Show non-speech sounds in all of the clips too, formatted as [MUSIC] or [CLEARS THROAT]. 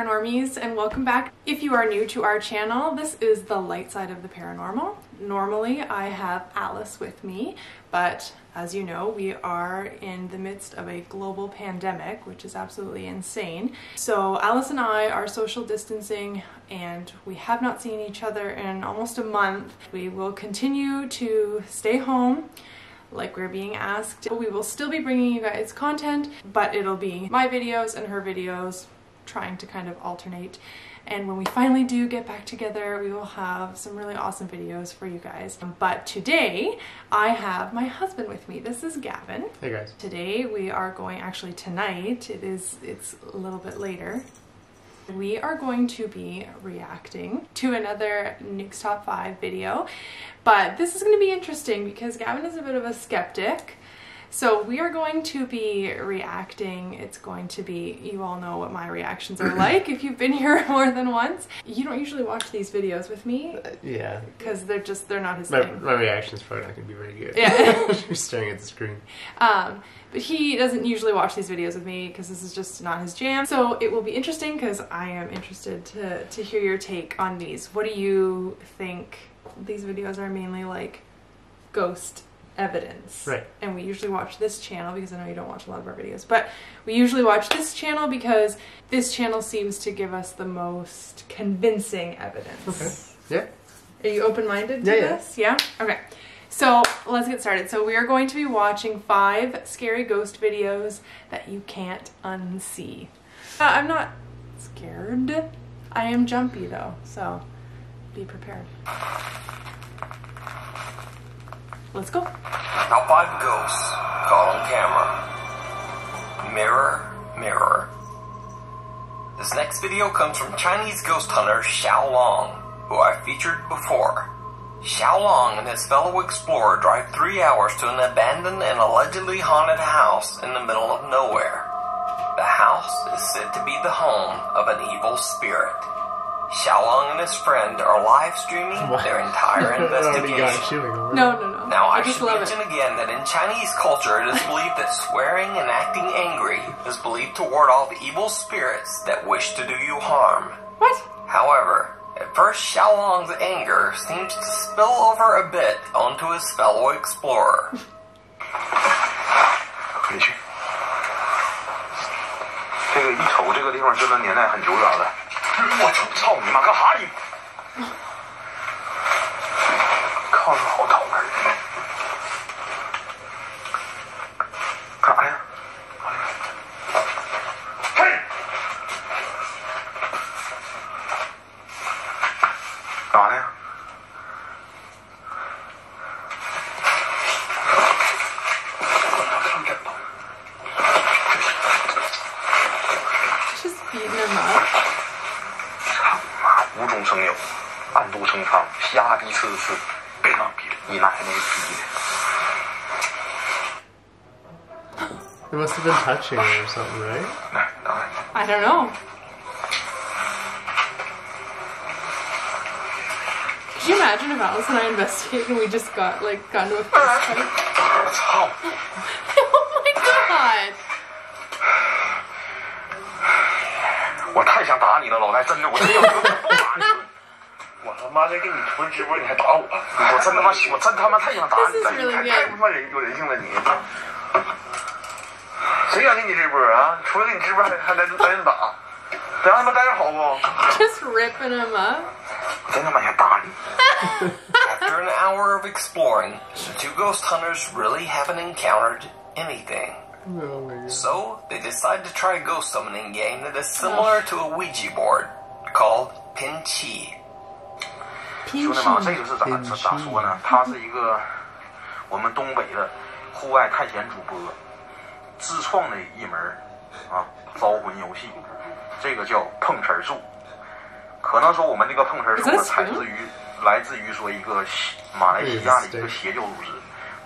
paranormies and welcome back. If you are new to our channel, this is the light side of the paranormal. Normally I have Alice with me, but as you know, we are in the midst of a global pandemic, which is absolutely insane. So Alice and I are social distancing and we have not seen each other in almost a month. We will continue to stay home like we're being asked. We will still be bringing you guys content, but it'll be my videos and her videos trying to kind of alternate. And when we finally do get back together, we will have some really awesome videos for you guys. But today, I have my husband with me. This is Gavin. Hey guys. Today, we are going, actually tonight, it is, it's a little bit later. We are going to be reacting to another Nukes Top 5 video. But this is going to be interesting because Gavin is a bit of a skeptic. So we are going to be reacting. It's going to be, you all know what my reactions are [CLEARS THROAT] like if you've been here [LAUGHS] more than once. You don't usually watch these videos with me. Uh, yeah. Because they're just, they're not his my, thing. My reaction's probably not going to be very good. Yeah. [LAUGHS] You're staring at the screen. Um, but he doesn't usually watch these videos with me because this is just not his jam. So it will be interesting because I am interested to, to hear your take on these. What do you think these videos are mainly like ghost evidence. Right. And we usually watch this channel because I know you don't watch a lot of our videos, but we usually watch this channel because this channel seems to give us the most convincing evidence. Okay. Yeah. Are you open-minded to Yeah, yeah. this? Yeah? Okay. So let's get started. So we are going to be watching five scary ghost videos that you can't unsee. Uh, I'm not scared. I am jumpy though, so be prepared. Let's go. Five ghosts caught on camera. Mirror, mirror. This next video comes from Chinese ghost hunter Xiao Long, who I featured before. Xiao Long and his fellow explorer drive three hours to an abandoned and allegedly haunted house in the middle of nowhere. The house is said to be the home of an evil spirit. Xiaolong and his friend are live streaming their entire I [LAUGHS] already got investigation. chilling over. No, no, no. Now, I, just should love mention it. again that in Chinese culture, it is believed that swearing and acting angry is believed to ward off evil spirits that wish to do you harm. What? However, at first, Xiaolong's anger seems to spill over a bit onto his fellow explorer. 你去。这个一瞅这个地方真的年代很久远了。 我操！操你妈！干哈你？炕上好 have been touching or something, right? 来，等会儿 I don't know. Could you imagine if Alice and I investigated and we just got like got into a fist fight? 我操！ oh my god! 我太想打你了，老戴，真的，我真要不打你了。我他妈的给你囤直播，你还打我？我真他妈，我真他妈太想打你 This 了， is 你 really 太 good. 太他妈人有人性了你。 谁想给你直播啊？除了给你直播还还来来人打，咱他妈待着好不？ Just ripping him up. 真他妈想打你！ After an hour of exploring, the two ghost hunters really haven't encountered anything. Oh my god. So, they decide to try a ghost summoning game that is similar to a Ouija board called Pin Chi. 兄弟们啊，这个是咋咋咋说呢？他是一个我们东北的户外探险主播 自创的一门儿啊招魂游戏，这个叫碰瓷儿术。可能说我们这个碰瓷儿术呢，采自于来自于说一个马来西亚的一个邪教组织，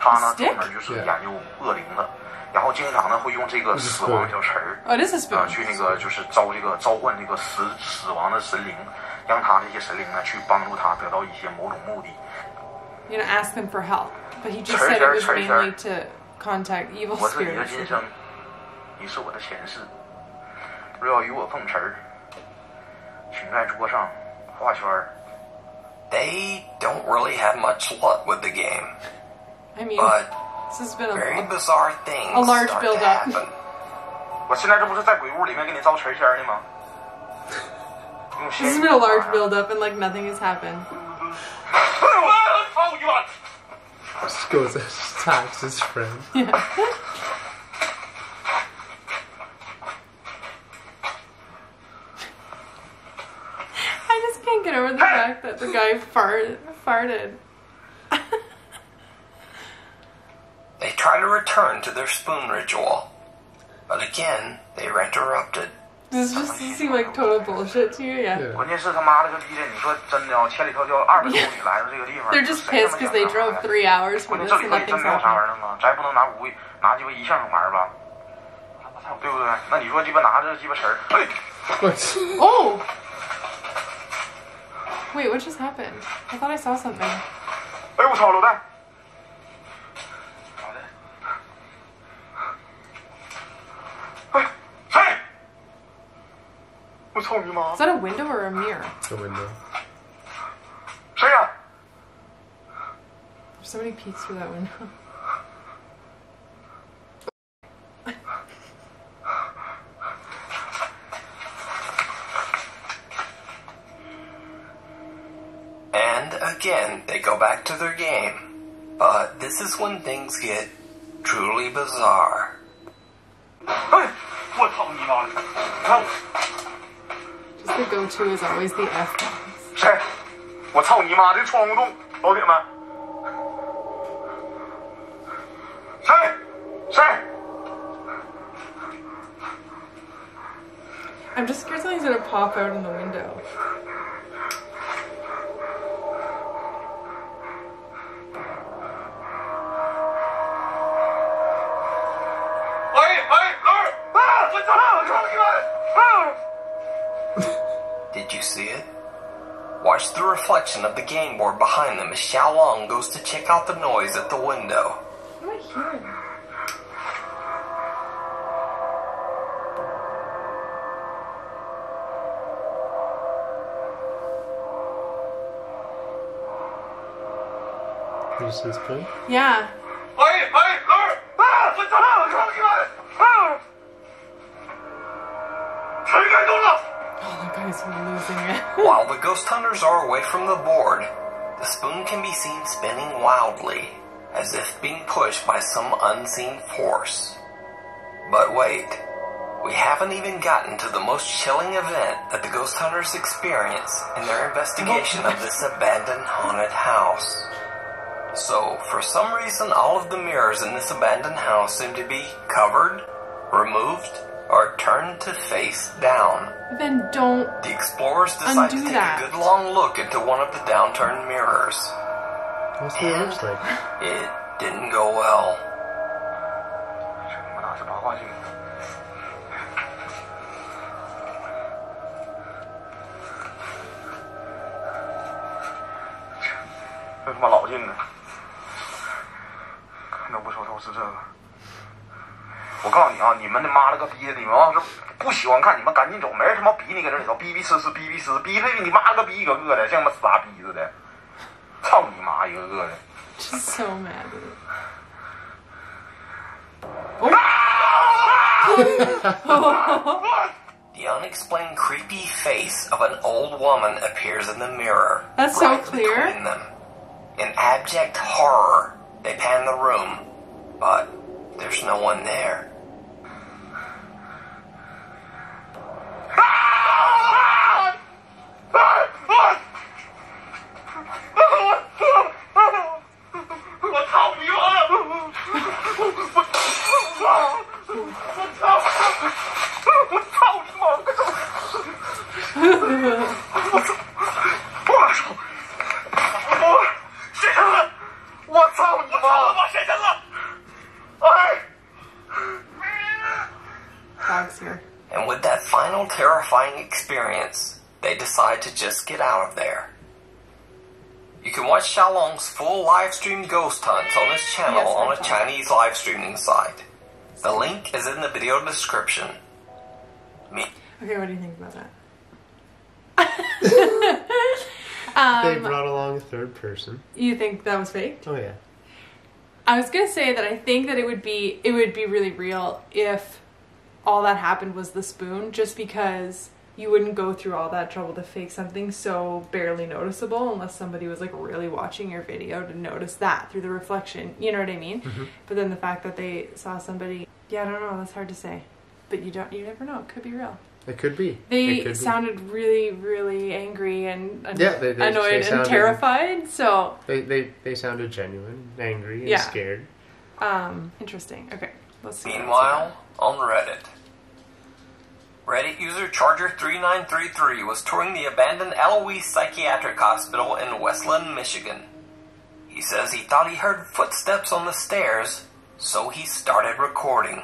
他呢专门就是研究恶灵的，然后经常呢会用这个死亡小词儿。Oh, 啊，去那个就是招这个召唤这个死死亡的神灵，让他这些神灵呢去帮助他得到一些某种目的。You're gonna ask them for help, but he just said it was mainly to contact evil 我是你的 spirits. 今生，你是我的前世。若要与我碰瓷儿， 请在桌上画圈儿。 They don't really have much luck with the game, I mean, but this has been very a, bizarre things A large start to build-up. happen. 我现在这不是在鬼屋里面给你招词儿仙儿呢吗？用 this 仙 has 语 been a large 玩儿 build up [LAUGHS] and like nothing has happened. [LAUGHS] 我操你妈！ Just goes and attacks his friend. [LAUGHS] I just can't get over the fact that the guy farted. farted. They try to return to their spoon ritual, but again, they are interrupted. Does this just seem like total bullshit to you? Yeah. Yeah. 关键是他妈的个逼的，你说真的啊，千里迢迢二百公里来到这个地方 They're just 谁他 pissed 妈 because 想 they 干嘛 drove 呀 three hours for 关键 this 这 and 里头真 nothing's 没有啥玩 happened. 意儿了吗？咱也不能拿无拿鸡巴一相声玩儿吧？对不对？那你说鸡巴拿着鸡巴词儿，哎， What? Oh! Wait, what just happened? I thought I saw something. 哎我操，老戴！ 我操你妈 Is！that a window or a mirror? The window. 谁呀、 Somebody peeks through that window. And again, they go back to their game. But this is when things get truly bizarre. 哎，我操你妈的！看 Just the go-to is always the F bombs. 谁？我操你妈！这窗户洞，老铁们，谁？谁？ I'm just scared something's gonna pop out in the window. See it? Watch the reflection of the game board behind them as Xiaolong goes to check out the noise at the window. What am I hearing? Who's his friend? Yeah losing it. [LAUGHS] While the ghost hunters are away from the board, the spoon can be seen spinning wildly, as if being pushed by some unseen force. But wait, we haven't even gotten to the most chilling event that the ghost hunters experience in their investigation of this abandoned haunted house. So, for some reason, all of the mirrors in this abandoned house seem to be covered, removed, or turned to face down. then don't. The explorers decide Undo to take that. a good long look into one of the downturned mirrors. What's what it looks like? It didn't go well. 我告诉你啊，你们他妈了个逼的，你们要是不喜欢看，你们赶紧走，没人他妈逼你搁这里头逼逼呲呲逼逼呲，逼的你妈了个逼一个个的，像他妈傻逼似的，操你妈一个个的。 She's so mad. [LAUGHS] [LAUGHS] The unexplained creepy face of an old woman appears in the mirror. That's so right clear. between them. In abject horror, they pan the room, but there's no one there. Dog's here. And with that final terrifying experience, they decide to just get out of there. You can watch Xiaolong's full live stream ghost hunts on his channel Yes, on a. Chinese live streaming site. The link is in the video description. Me. Okay, what do you think about that? [LAUGHS] Um, they brought along a third person. You think that was fake? Oh yeah. I was gonna say that I think that it would be it would be really real if all that happened was the spoon, just because you wouldn't go through all that trouble to fake something so barely noticeable unless somebody was like really watching your video to notice that through the reflection. You know what I mean? Mm-hmm. But then the fact that they saw somebody, yeah, I don't know. That's hard to say. But you don't, you never know. It could be real. It could be. They could be. sounded really, really angry and an- Yeah, they- they- annoyed they and terrified. So, They, they they sounded genuine, angry, and Yeah. scared. um, interesting. Okay, let's see. Meanwhile, on Reddit, Reddit user Charger3933 was touring the abandoned Eloise Psychiatric Hospital in Westland, Michigan. He says he thought he heard footsteps on the stairs, so he started recording.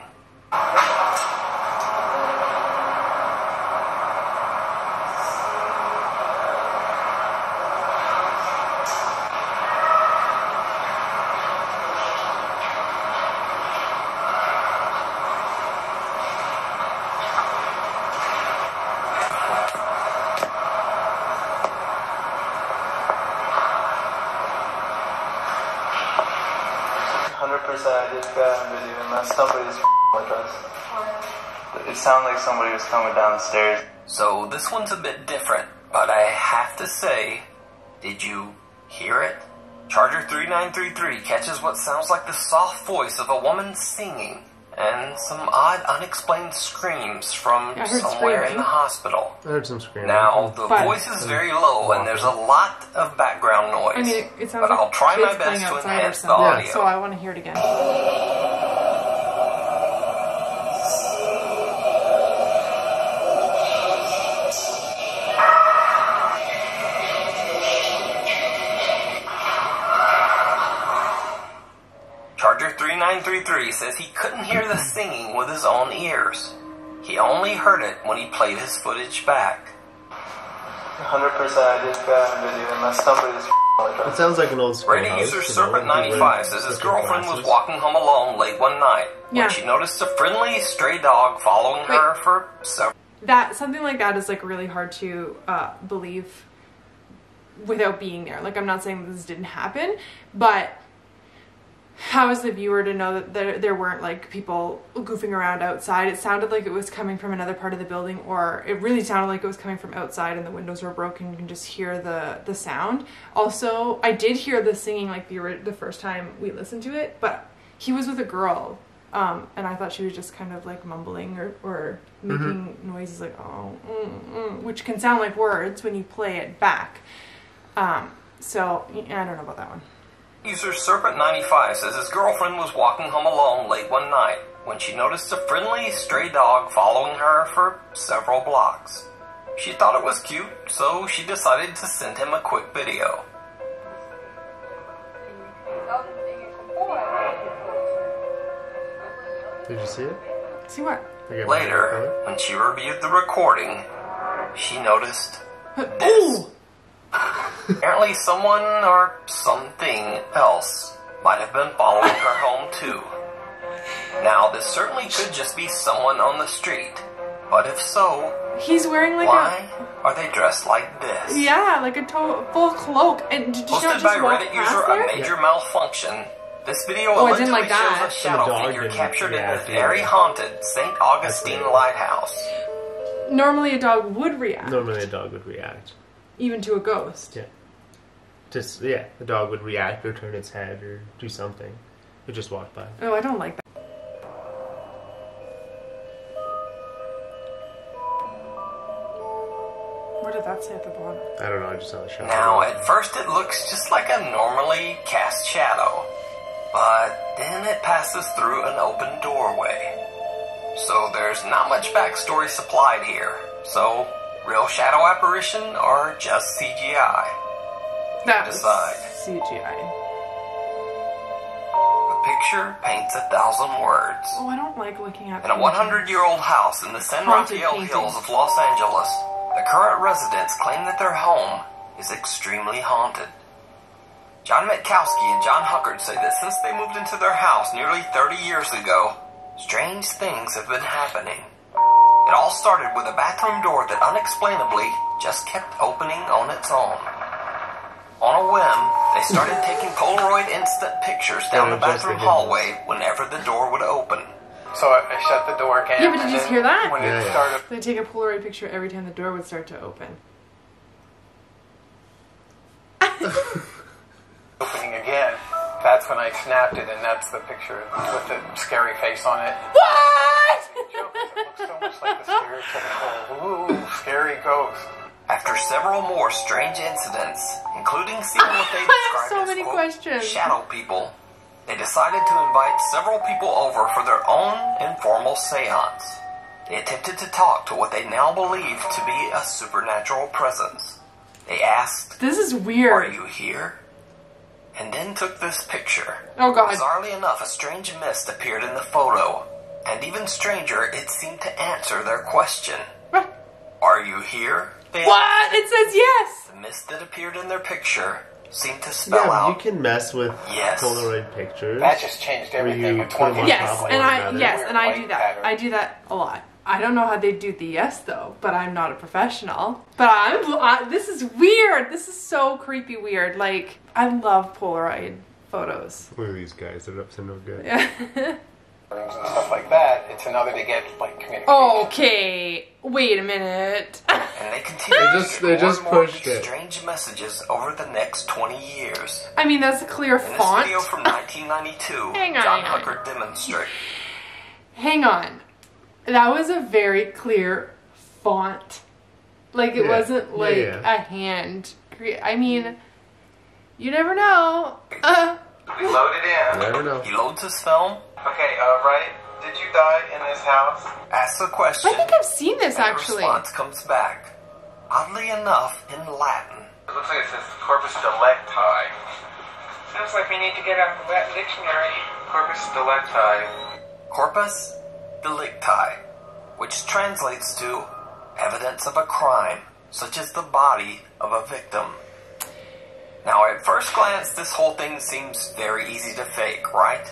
Somebody was coming down the stairs. So this one's a bit different, but I have to say, did you hear it? Charger3933 catches what sounds like the soft voice of a woman singing and some odd unexplained screams from I heard somewhere in the hospital. I heard some screaming. Now, the But- voice is very low and there's a lot of background noise. I mean, it, it sounds but like I'll try my best to enhance the something, audio. So I want to hear it again. Charger3933 says he couldn't hear the singing with his own ears. He only heard it when he played his footage back. Hundred percent, I just got on video, unless somebody's It sounds like an old Reddit schoolhouse. user you Serpent95 says his girlfriend was walking home alone late one night Yeah. when she noticed a friendly stray dog following her for several That something like that is like really hard to uh, believe without being there. Like I'm not saying this didn't happen, but how is the viewer to know that there there weren't like people goofing around outside? It sounded like it was coming from another part of the building, or it really sounded like it was coming from outside, and the windows were broken. You can just hear the the sound. Also, I did hear the singing like the the first time we listened to it, but he was with a girl. Um, and I thought she was just kind of like mumbling or, or making noises like oh, mm, mm, which can sound like words when you play it back. Um, so I don't know about that one. User Serpent95 says his girlfriend was walking home alone late one night when she noticed a friendly stray dog following her for several blocks. She thought it was cute, so she decided to send him a quick video. Did you see it? See what? Later, when she reviewed the recording, she noticed Ooh! Apparently someone or something else might have been following her home too. Now, this certainly could just be someone on the street, but if so, He's wearing like why are they dressed like this? yeah, like a to- full cloak. And did you not Posted just by walk Reddit user there? A Major Malfunction. This video Oh, allegedly didn't like that. shows a shadow The dog figure didn't captured in react the very either. haunted St. Augustine. Lighthouse. Normally, a dog would react, Normally a dog would react. even to a ghost. Yeah. Just yeah, the dog would react or turn its head or do something. It just walked by. Oh, I don't like that. What did that say at the bottom? I don't know. I just saw the shot. Now, at first it looks just like a normally cast shadow, but then it passes through an open doorway. So there's not much backstory supplied here. So, real shadow apparition or just CGI? That was Decide. CGI. A picture paints a thousand words. Oh, I don't like looking at. In a 100 year old house in the San Haunted Rafael painting. Hills of Los Angeles, the current residents claim that their home is extremely haunted. John Metkowski and John Huckard say that since they moved into their house nearly 30 years ago, strange things have been happening. It all started with a bathroom door that unexplainably just kept opening on its own. On a whim, they started taking Polaroid instant pictures down the bathroom the hallway whenever the door would open. So I, I shut the door again. Yeah, but did and you then hear that? When Yeah, it started They take a Polaroid picture every time the door would start to open. [LAUGHS] opening again, that's when I snapped it, and that's the picture with the scary face on it. What? It looks so much like the stereotypical ooh scary ghost. After several more strange incidents, including [LAUGHS] seeing what they described so as many quote, questions. shadow people, they decided to invite several people over for their own informal seance. They attempted to talk to what they now believe to be a supernatural presence. They asked, This is weird. Are you here? And then took this picture. Oh god. Bizarrely enough, a strange mist appeared in the photo. And even stranger, it seemed to answer their question. What? Are you here? They What? It says yes. the mist that appeared in their picture seemed to Yeah, spell but you can mess with Yes. Polaroid pictures. That just changed everything. you It's put 'em one on thing Yes, and I yes, and I do that. pattern. I do that a lot. I don't know how they do the yes though, but I'm not a professional. But I'm. I, this is weird. This is so creepy weird. Like I love Polaroid photos. Look at these guys, they're up to no good. Yeah. [LAUGHS] and stuff like that. It's another to get like communication. okay. Wait a minute. and they [LAUGHS] continued They just- they just more pushed these it. strange messages over the next 20 years. I mean, that's a clear In this font. video from 1992, [LAUGHS] Hang on, John hang on. Demonstrates Hang on. That was a very clear font. Like it Yeah. wasn't like yeah. a hand. cre- I mean, you never know. Uh, We loaded in. I don't know. He loads his film, Okay, uh, right. Did you die in this house? Ask the question, I think I've seen this and the actually. response comes back, oddly enough, in Latin. It looks like it says corpus delicti. Sounds like we need to get out the Latin dictionary. Corpus delicti. Corpus delicti, which translates to evidence of a crime, such as the body of a victim. Now, at first glance, this whole thing seems very easy to fake, right?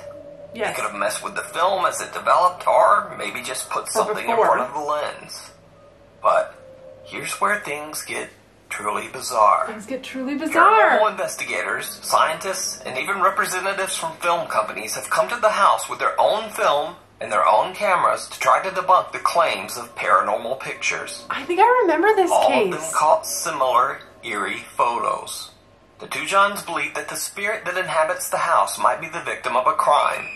They Yes. could have messed with the film as it developed, or maybe just put something in front of the lens. But here's where things get truly bizarre. Things get truly bizarre. Paranormal investigators, scientists, and even representatives from film companies have come to the house with their own film and their own cameras to try to debunk the claims of paranormal pictures. I think I remember this All of them case. caught similar eerie photos. The two Johns believe that the spirit that inhabits the house might be the victim of a crime,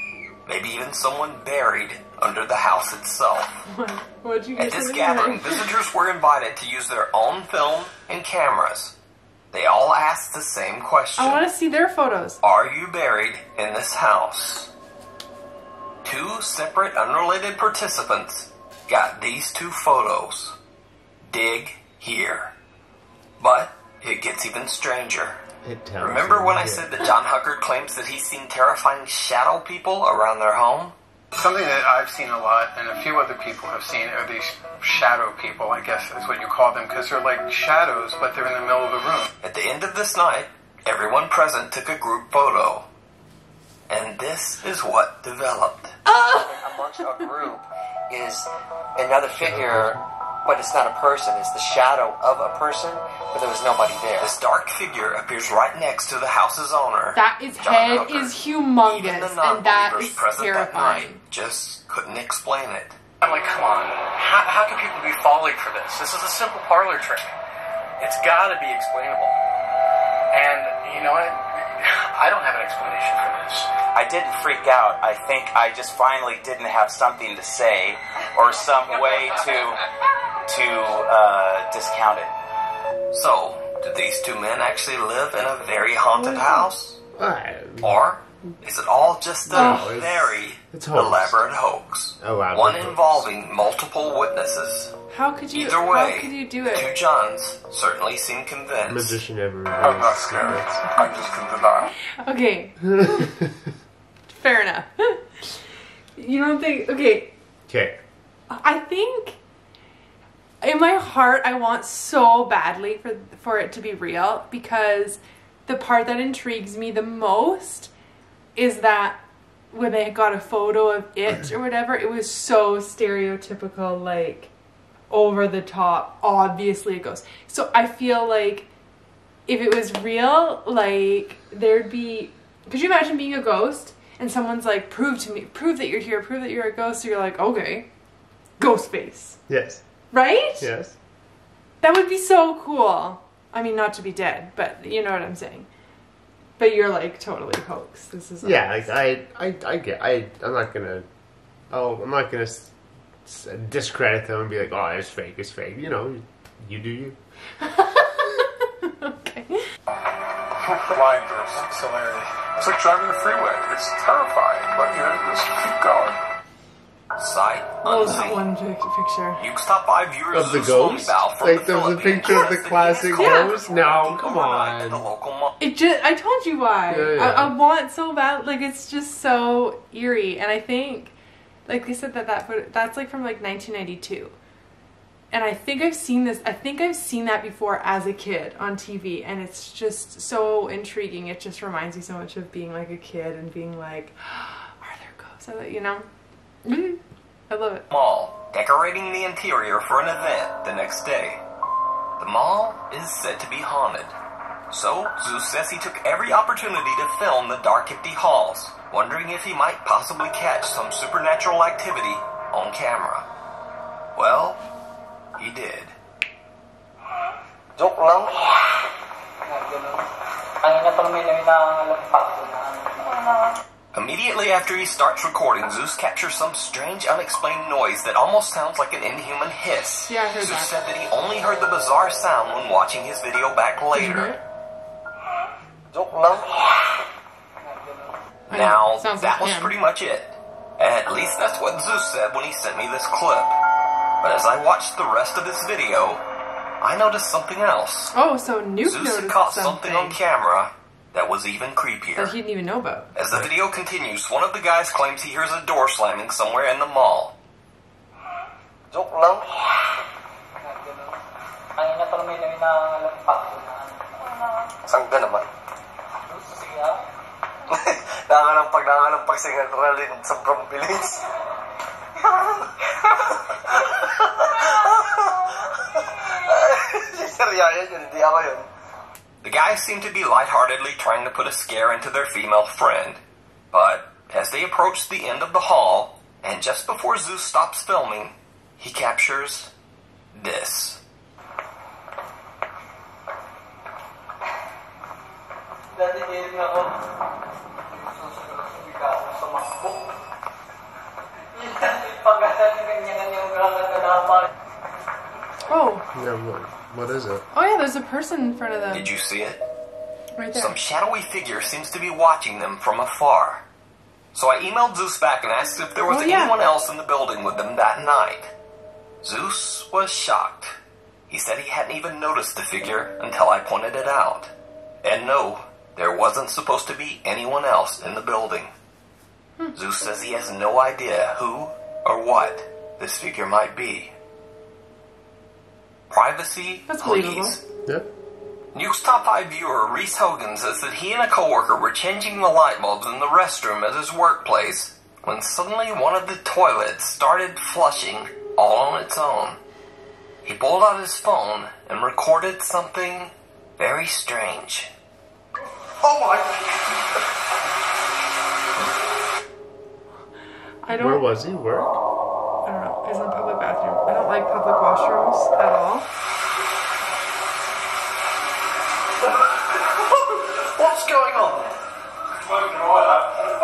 maybe even someone buried under the house itself. [LAUGHS] What'd you At this gathering, visitors were invited to use their own film and cameras. They all asked the same question. I want to see their photos. Are you buried in this house? Two separate, unrelated participants got these two photos. Dig here. But it gets even stranger. It tells Remember you, when I said that John Huckard claims that he's seen terrifying shadow people around their home? Something that I've seen a lot, and a few other people have seen, are these shadow people. I guess is what you call them, because they're like shadows, but they're in the middle of the room. At the end of this night, everyone present took a group photo. And this is what developed. Oh! amongst our group is another figure, but it's not a person. It's the shadow of a person, but there was nobody there. This dark figure appears right next to the house's owner. That is John head Hooker. is Even the humongous, and that is non-believers that night terrifying. just couldn't explain it. I'm like, come on. How, how can people be falling for this? This is a simple parlor trick. It's got to be explainable. And, you know what? I don't have an explanation for this. I didn't freak out. I think I just finally didn't have something to say or some way to to uh, discount it. So, do these two men actually live in a very haunted house? I- Or is it all just a No, it's- very it's elaborate hoax? Elaborate One hoax. involving multiple witnesses. How could you? Either How could you do the two it? Johns certainly seem convinced. magician ever. I'm not scared. I'm just can deny. Okay, [LAUGHS] fair enough. [LAUGHS] you don't think? Okay, Okay. I think in my heart I want so badly for for it to be real because the part that intrigues me the most is that when they got a photo of it or whatever, it was so stereotypical like over the top, obviously a ghost. So I feel like if it was real, like there'd be. Could you imagine being a ghost and someone's like, "Prove to me, prove that you're here, prove that you're a ghost." So you're like, "Okay, ghost face," Yes. Right? Yes. That would be so cool. I mean, not to be dead, but you know what I'm saying. But you're like totally hoax. This is Yeah, like I, I, I get. I, I'm not gonna. Oh, I'm not gonna s- s- discredit them and be like, oh, it's fake, it's fake. You know, you do you. [LAUGHS] okay. Flying ghosts. It's hilarious. It's like driving the freeway. It's terrifying, but you know, you just keep going. Sight Oh, that unseen. one pic- picture. Nuke's top five viewers Of the ghost? bow from Like, the there's a picture of the classic in his car, ghost? No, come overnight to the on. It just, I told you why. Yeah, yeah. I, I want so bad. Like, it's just so eerie. And I think, like they said that that photo, that's like from like 1992. And I think I've seen this, I think I've seen that before as a kid on TV. And it's just so intriguing. It just reminds me so much of being like a kid and being like, [GASPS] are there ghosts? I, you know? Mhm. I love it. mall, decorating the interior for an event the next day. The mall is said to be haunted. So, Zeus says he took every opportunity to film the dark, empty halls, wondering if he might possibly catch some supernatural activity on camera. Well, he did. Joke lang. Kanina pa may nangangalakpak ko na. Immediately after he starts recording, Zeus captures some strange, unexplained noise that almost sounds like an inhuman hiss. Yeah, I heard Zeus that. said that he only heard the bizarre sound when watching his video back Did you hear later. it? Joke lang. Know, Now, that like was him. pretty much it. At least that's what Zeus said when he sent me this clip. But as I watched the rest of this video, I noticed something else. Oh, so Nuke Zeus had noticed caught something, something on camera that was even creepier. that he didn't even know about. As the video continues, one of the guys claims he hears a door slamming somewhere in the mall. Joke lang. Kanina pa may nangangalakpak ko na. Saan ka naman? Siya? [LAUGHS] Nakakalampag, nakakalampag sa ngalin sa sobrang bilis. [LAUGHS] [LAUGHS] Serya yun, hindi ako yun. The guys seem to be lightheartedly trying to put a scare into their female friend. But as they approach the end of the hall, and just before Zeus stops filming, he captures this. Dati hiling ako. Susunod ako sa MacBook. Pagkasal ng kanya-kanyang kakaganapan. Oh, Yeah, what, what is it? oh yeah, there's a person in front of them. Did you see it? Right there. Some shadowy figure seems to be watching them from afar. So I emailed Zeus back and asked if there was Oh, yeah. anyone else in the building with them that night. Zeus was shocked. He said he hadn't even noticed the figure until I pointed it out. And no, there wasn't supposed to be anyone else in the building. Hmm. Zeus says he has no idea who or what this figure might be. Privacy, That's please. believable. Yeah. Nuke's top five viewer Reese Hogan says that he and a coworker were changing the light bulbs in the restroom at his workplace when suddenly one of the toilets started flushing all on its own. He pulled out his phone and recorded something very strange. Oh my! I don't. Where was he? Where? I don't know. It's in a public bathroom. I like public washrooms at all. [LAUGHS] What's going on? I'm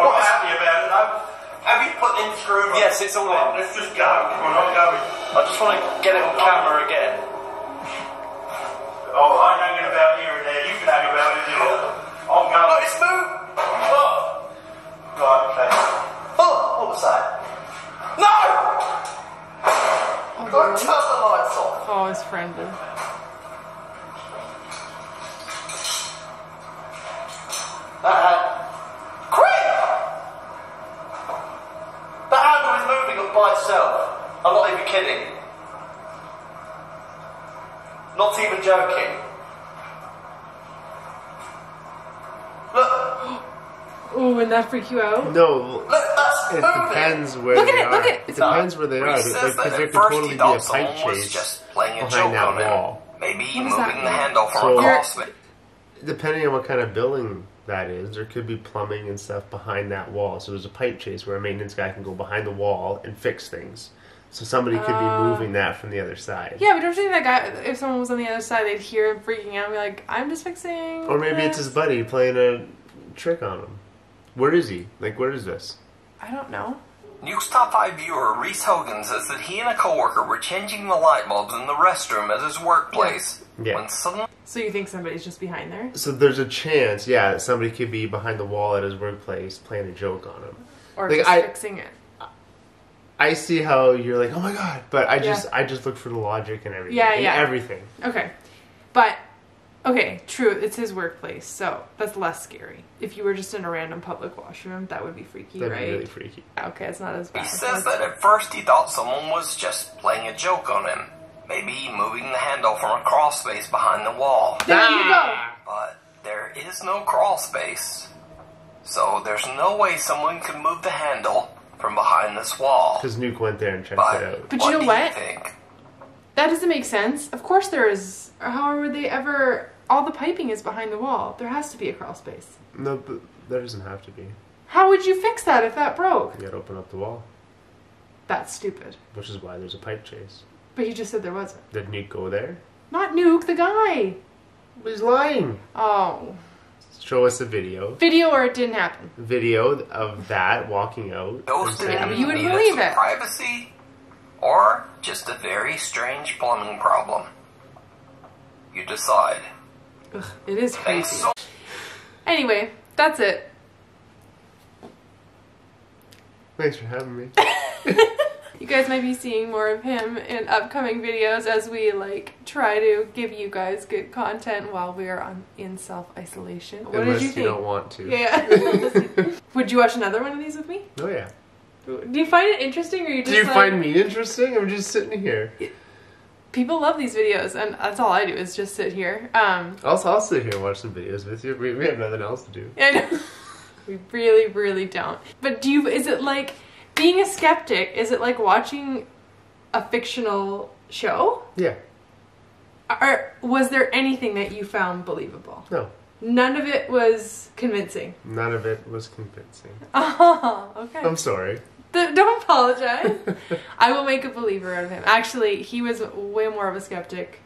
not happy about it. I've, have you put in screw? Yes, it's all on, in. Let's just go. We're not going. I just want to get it on camera again. Oh, I'm hanging about here and there. You can hang about it. You. I'm going. Look, it's moved! Oh. Right, okay. Turn the lights off. Oh, his friend did. Uh-huh. That hand. Quick! That handle is moving up by itself. I'm not even kidding. Not even joking. Look, Oh, and that freak you out? No. look, that's It depends where Look at they it, are. look at it. It depends where they are. Reese says Because that there at could first totally he be a thought pipe someone was chase just playing a behind joke that on him. wall. Maybe What does moving the handle from So- across it. Depending on what kind of building that is, there could be plumbing and stuff behind that wall. So there's a pipe chase where a maintenance guy can go behind the wall and fix things. So somebody could Uh, be moving that from the other side. Yeah, but don't you think that guy, if someone was on the other side, they'd hear him freaking out and be like, I'm just fixing. Or maybe it's his buddy playing a trick on him. Where is he? Like, where is this? I don't know. Nuke's top five viewer Reese Hogan says that he and a coworker were changing the light bulbs in the restroom at his workplace Yeah. when suddenly So you think somebody's just behind there? So there's a chance, yeah, that somebody could be behind the wall at his workplace playing a joke on him. Or Like, just I- fixing it? I see how you're like, oh my god, but I just, I just look for the logic and everything. Yeah, in yeah. everything. Okay. But, okay, true, it's his workplace, so that's less scary. If you were just in a random public washroom, that would be freaky, That'd right? be really freaky. Ah, okay, it's not as bad. he says that at first he thought someone was just playing a joke on him. Maybe moving the handle from a crawl space behind the wall. There you go! Ah! But there is no crawl space. So there's no way someone could move the handle from behind this wall. Because Nuke went there and checked But, it out. But what you know do what? you think? That doesn't make sense. Of course there is. How would they ever... All the piping is behind the wall. There has to be a crawl space. No, but there doesn't have to be. How would you fix that if that broke? You gotta open up the wall, That's stupid. which is why there's a pipe chase. But you just said there wasn't. Did Nuke go there? Not Nuke, the guy. He's lying. Oh. Show us a video. Video or it didn't happen. Video of that walking out. Ghost and didn't saying- you would needed believe it. privacy, or just a very strange plumbing problem. You decide. Ugh, it is crazy. Anyway, that's it. Thanks for having me. [LAUGHS] You guys might be seeing more of him in upcoming videos as we like try to give you guys good content while we are on in self isolation. What Unless did you you don't want to. Yeah. [LAUGHS] Would you watch another one of these with me? Oh yeah. Do you find it interesting, or you just Do you like, find me interesting? I'm just sitting here. People love these videos, and that's all I do is just sit here. Um, I'll, I'll sit here and watch some videos with you. We, we have nothing else to do. [LAUGHS] I know. we really, really don't. But do you? Is it like being a skeptic? Is it like watching a fictional show? Yeah. Or was there anything that you found believable? No. None of it was convincing. None of it was convincing. [LAUGHS] Oh, okay. I'm sorry. Don't apologize. [LAUGHS] I will make a believer out of him. Actually, he was way more of a skeptic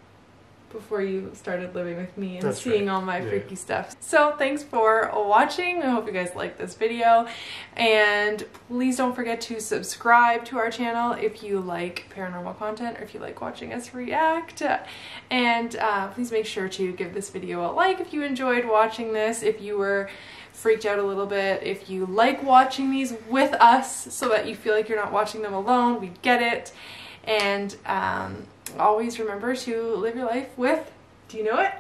before you started living with me and That's seeing right. all my Yeah. freaky stuff. So, thanks for watching. I hope you guys liked this video. And please don't forget to subscribe to our channel if you like paranormal content or if you like watching us react. And uh, please make sure to give this video a like if you enjoyed watching this. If you were freaked out a little bit. If you like watching these with us so that you feel like you're not watching them alone, we get it. And um, always remember to live your life with, do you know it?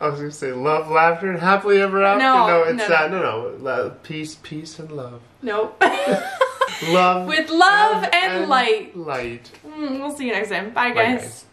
I was gonna say love, laughter, and happily ever after. No, No, it's no, that. No, no. La- peace, peace, and love. Nope. [LAUGHS] [LAUGHS] Love with love and, light. Light. Mm, we'll see you next time. Bye, Bye, guys. guys.